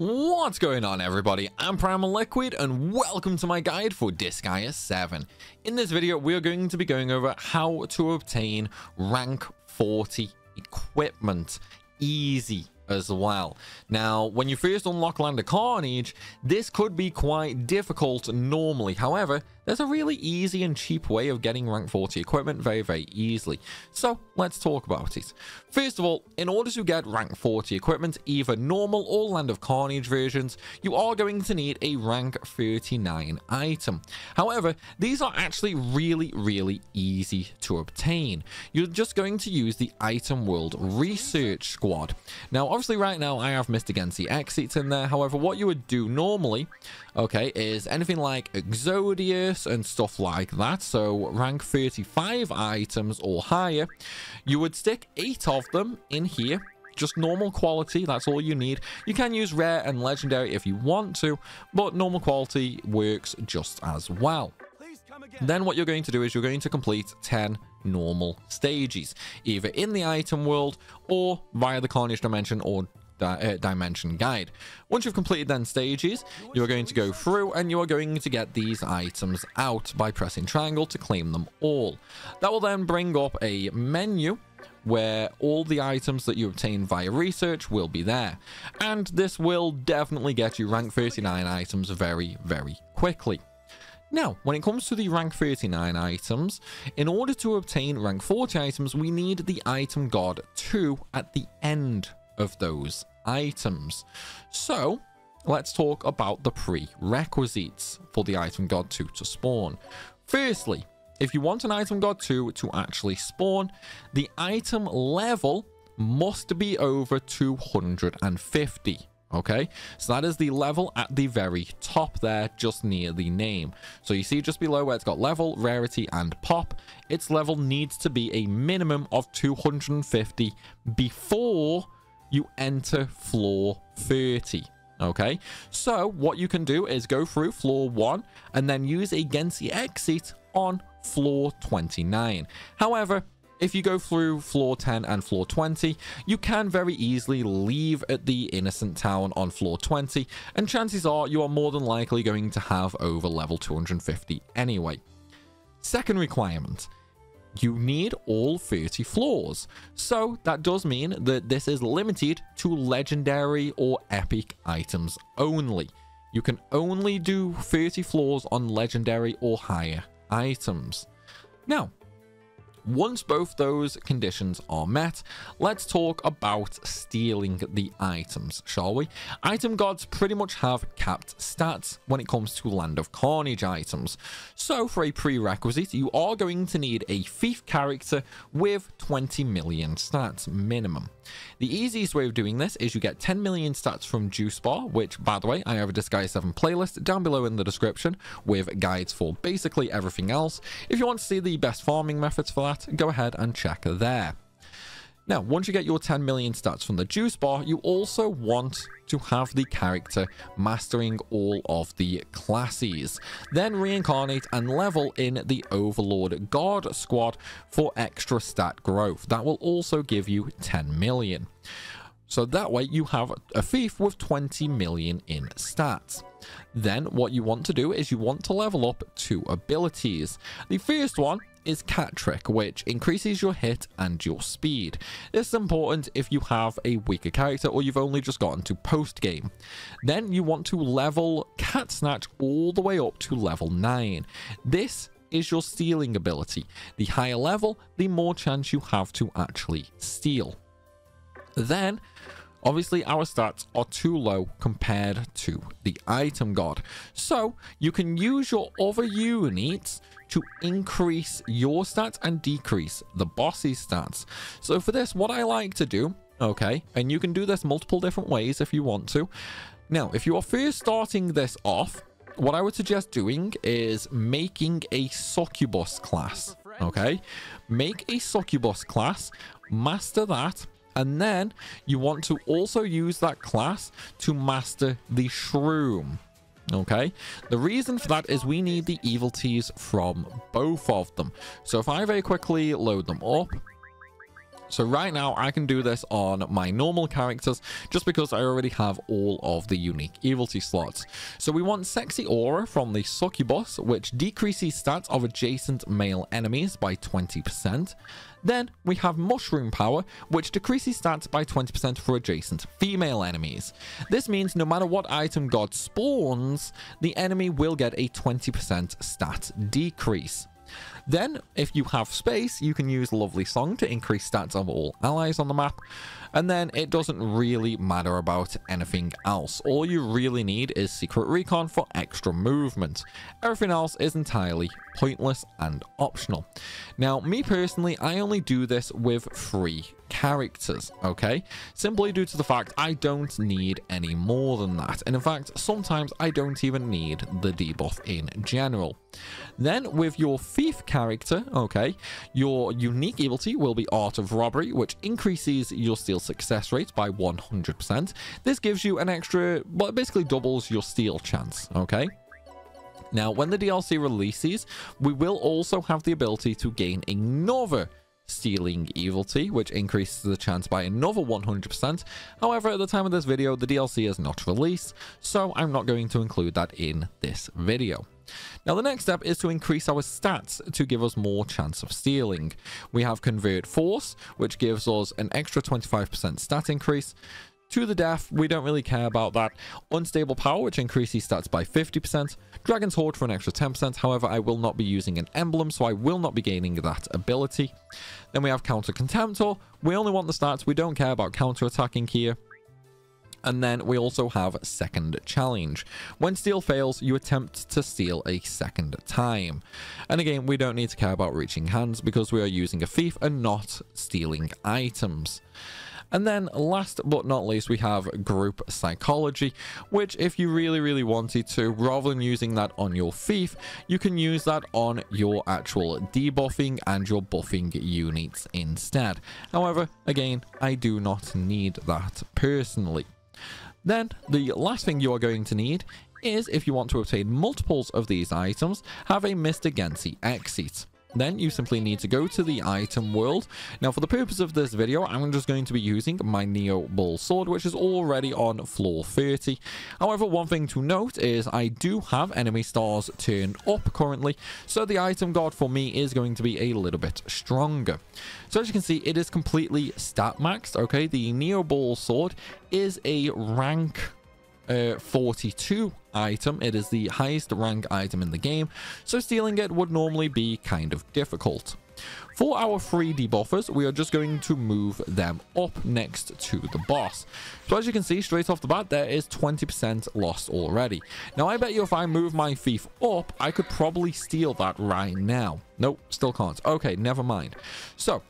What's going on everybody? I'm Primal Liquid and welcome to my guide for Disgaea 7. In this video we're going to be going over how to obtain rank 40 equipment. Easy as well. Now, when you first unlock Land of Carnage, this could be quite difficult normally. However, there's a really easy and cheap way of getting rank 40 equipment very, very easily. So let's talk about it. First of all, in order to get rank 40 equipment, either normal or Land of Carnage versions, you are going to need a rank 39 item. However, these are actually really, really easy to obtain. You're just going to use the Item World Research Squad. Now, obviously right now I have Mr. Gency exits in there. However, what you would do normally, okay, is anything like And stuff like that. So rank 35 items or higher, you would stick eight of them in here. Just normal quality that's all you need. You can use rare and legendary if you want to but normal quality works just as well. Then what you're going to do is you're going to complete 10 normal stages either in the item world or via the carnage dimension or di uh, dimension guide. Once you've completed then stages, you are going to go through and you are going to get these items out by pressing triangle to claim them all. That will then bring up a menu where all the items that you obtain via research will be there. And this will definitely get you rank 39 items very, very quickly. Now, when it comes to the rank 39 items, in order to obtain rank 40 items, we need the item god 2 at the end of those items. So let's talk about the prerequisites for the item god 2 to spawn. Firstly, if you want an item god 2 to actually spawn, the item level must be over 250 okay so that is the level at the very top there just near the name so you see just below where it's got level rarity and pop its level needs to be a minimum of 250 before you enter floor 30. Okay, so what you can do is go through floor 1 and then use a Gency exit on floor 29. However, if you go through floor 10 and floor 20, you can very easily leave at the Innocent Town on floor 20, and chances are you are more than likely going to have over level 250 anyway. Second requirement, you need all 30 floors. So that does mean that this is limited to legendary or epic items only. You can only do 30 floors on legendary or higher items. Now, once both those conditions are met, let's talk about stealing the items, shall we? Item gods pretty much have capped stats when it comes to Land of Carnage items. So for a prerequisite, you are going to need a thief character with 20 million stats minimum. The easiest way of doing this is you get 10 million stats from Juice Bar, which by the way, I have a Disgaea 7 playlist down below in the description with guides for basically everything else. If you want to see the best farming methods for that, that, go ahead and check there. Now, once you get your 10 million stats from the juice bar, you also want to have the character mastering all of the classes. Then reincarnate and level in the Overlord Guard squad for extra stat growth. That will also give you 10 million. So that way you have a thief with 20 million in stats. Then what you want to do is you want to level up two abilities. The first one is Cat Trick, which increases your hit and your speed. This is important if you have a weaker character or you've only just gotten to post game. Then you want to level Cat Snatch all the way up to level 9. This is your stealing ability. The higher level, the more chance you have to actually steal. Then Obviously, our stats are too low compared to the item god. So, you can use your other units to increase your stats and decrease the boss's stats. So for this, what I like to do, okay, and you can do this multiple different ways if you want to. Now, if you are first starting this off, what I would suggest doing is making a succubus class, okay? Make a succubus class, master that, and then you want to also use that class to master the shroom. Okay, the reason for that is we need the evilities from both of them. So if I very quickly load them up, So right now I can do this on my normal characters just because I already have all of the unique evility slots. So we want Sexy Aura from the Succubus, which decreases stats of adjacent male enemies by 20%. Then we have Mushroom Power, which decreases stats by 20% for adjacent female enemies. This means no matter what item God spawns, the enemy will get a 20% stat decrease. Then, if you have space, you can use Lovely Song to increase stats of all allies on the map. And then it doesn't really matter about anything else. All you really need is Secret Recon for extra movement. Everything else is entirely pointless and optional. Now, me personally, I only do this with three characters, okay? Simply due to the fact I don't need any more than that. And in fact, sometimes I don't even need the debuff in general. Then with your thief character, okay, your unique ability will be Art of Robbery, which increases your steal success rate by 100%. This gives you an extra, well, basically doubles your steal chance, okay? Now, when the DLC releases, we will also have the ability to gain another stealing evility, which increases the chance by another 100%. However, at the time of this video, the DLC is not released, so I'm not going to include that in this video. Now the next step is to increase our stats to give us more chance of stealing. We have Convert Force, which gives us an extra 25% stat increase. To the death, we don't really care about that. Unstable Power, which increases stats by 50%. Dragon's Horde for an extra 10%. However, I will not be using an emblem, so I will not be gaining that ability. Then we have Counter Contemptor. We only want the stats. We don't care about counter-attacking here. And then we also have second challenge. When steal fails, you attempt to steal a second time. And again, we don't need to care about reaching hands because we are using a thief and not stealing items. And then last but not least, we have group psychology, which if you really, really wanted to, rather than using that on your thief, you can use that on your actual debuffing and your buffing units instead. However, again, I do not need that personally. Then, the last thing you are going to need is, if you want to obtain multiples of these items, have a Mr. Gency exit. Then you simply need to go to the item world. Now, for the purpose of this video, I'm just going to be using my Neo Bull Sword, which is already on floor 30. However, one thing to note is I do have enemy stars turned up currently, so the item god for me is going to be a little bit stronger. So as you can see, it is completely stat maxed, okay? The Neo Bull Sword is a rank uh, 42 item. It is the highest rank item in the game, so stealing it would normally be kind of difficult. For our free debuffers, we are just going to move them up next to the boss. So as you can see, straight off the bat, there is 20% lost already. Now, I bet you if I move my thief up, I could probably steal that right now. Nope, still can't. Okay, never mind. So,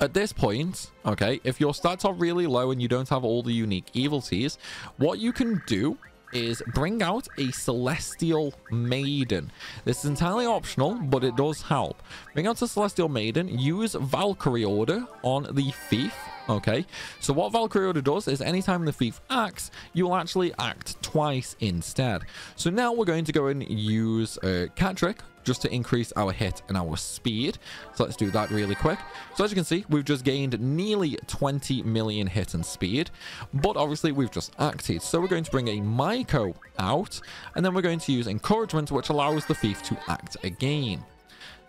at this point, okay, if your stats are really low and you don't have all the unique evilities, what you can do is bring out a Celestial Maiden. This is entirely optional, but it does help. Bring out a Celestial Maiden, use Valkyrie Order on the Thief, okay? So what Valkyrie does is anytime the Thief acts, you will actually act twice instead. So now we're going to go and use uh, Cat Trick just to increase our hit and our speed. So let's do that really quick. So as you can see, we've just gained nearly 20 million hit and speed, but obviously we've just acted. So we're going to bring a Maiko out, and then we're going to use encouragement, which allows the thief to act again.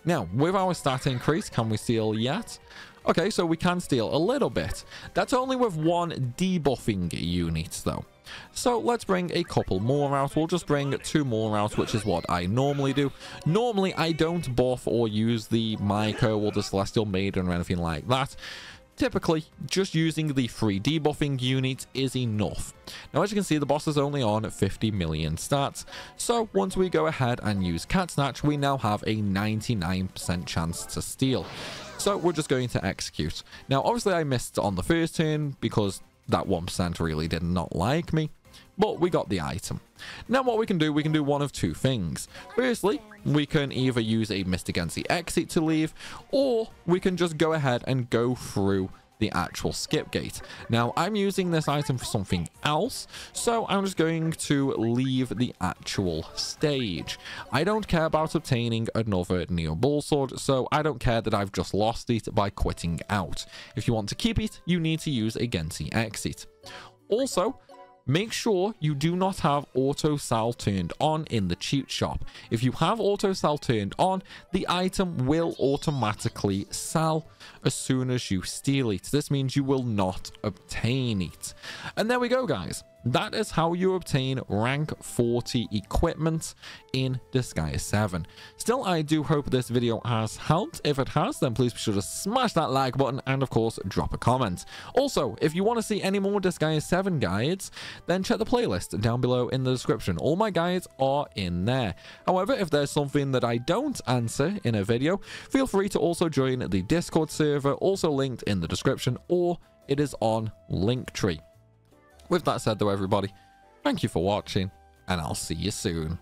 Now, with our stat increase, can we steal yet? Okay, so we can steal a little bit. That's only with one debuffing unit, though. So let's bring a couple more out. We'll just bring two more out, which is what I normally do. Normally, I don't buff or use the Maiko or the Celestial Maiden or anything like that. Typically, just using the free debuffing unit is enough. Now, as you can see, the boss is only on 50 million stats, so once we go ahead and use Cat Snatch, we now have a 99% chance to steal. So we're just going to execute. Now, obviously, I missed on the first turn because that 1% really did not like me. But we got the item. Now what we can do, we can do one of two things. Firstly, we can either use a Mr. Gency exit to leave, or we can just go ahead and go through the actual skip gate. Now, I'm using this item for something else, so I'm just going to leave the actual stage. I don't care about obtaining another Neo Bull Sword, so I don't care that I've just lost it by quitting out. If you want to keep it, you need to use a Gency exit. Also, Make sure you do not have auto sell turned on in the cheat shop. If you have auto sell turned on, the item will automatically sell as soon as you steal it. This means you will not obtain it. And there we go, guys. That is how you obtain rank 40 equipment in Disgaea 7. Still, I do hope this video has helped. If it has, then please be sure to smash that like button and, of course, drop a comment. Also, if you want to see any more Disgaea 7 guides, then check the playlist down below in the description. All my guides are in there. However, if there's something that I don't answer in a video, feel free to also join the Discord server, also linked in the description, or it is on Linktree. With that said though, everybody, thank you for watching, and I'll see you soon.